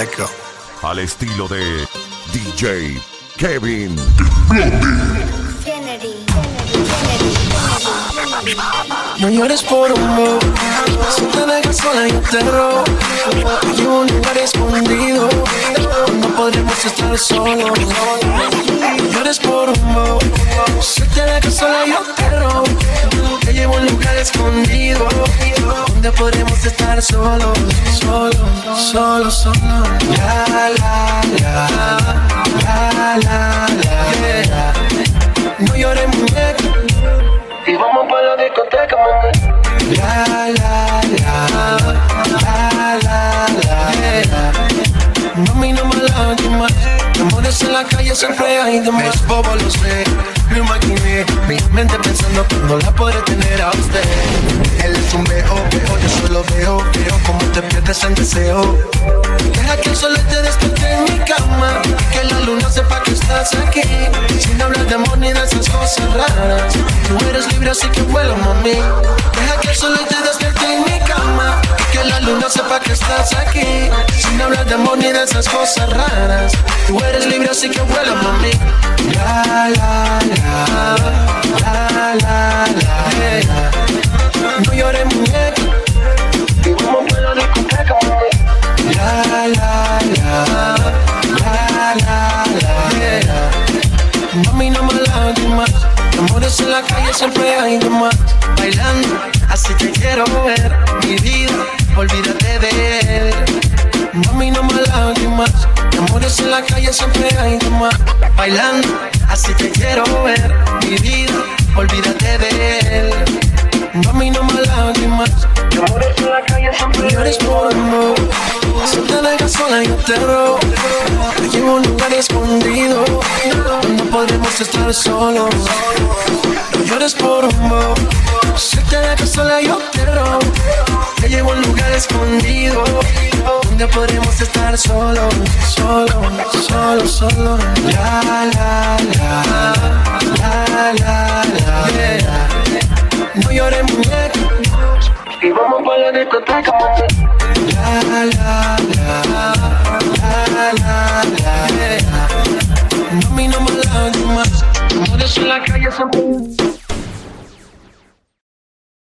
Let's go. Al estilo de DJ Kevin. Kennedy. No llores por un bo Si te dejas sola yo te robo Hay un lugar escondido No podremos estar solos No llores por un bo Si te dejas sola yo te robo Te llevo a un lugar escondido Donde podremos estar solos Solos, solos, solos La, la, la La, la, la, la No llores muñeca y vamos pa' la discoteca, mami. La, la, la, la, la, la, la. Mami, no me lágrimas. Amores en la calle siempre hay de más. bobo, lo sé. Lo imaginé. Mi mente pensando cuando la podré tener a usted. Deja que el sol te despierte en mi cama. Que la luna sepa que estás aquí. Sin hablar de amor ni de esas cosas raras. Tú eres libre, así que vuela, mami. Deja que el sol te despierte en mi cama. Que la luna sepa que estás aquí. Sin hablar de amor ni de esas cosas raras. Tú eres libre, así que vuela, mami. Amores en la calle siempre hay de más. Bailando, así te quiero ver. Mi vida, olvídate de él. Mami, no me lágrimas. Amores en la calle siempre hay de más. Bailando, así te quiero ver. Mi vida, olvídate de él. Mami, no me lágrimas. Amores en la calle siempre hay de por amor. Si te dejas sola yo te robo. Un lugar escondido. No podremos estar solos. No llores por un bo. Si te dejas sola yo te robo. Te llevo a un lugar escondido. Donde podremos estar solos. Solo, solo, solo. La, la, la. La, la, la. la. No llores muñeca. Y vamos pa' la discoteca. La, la, la calle siempre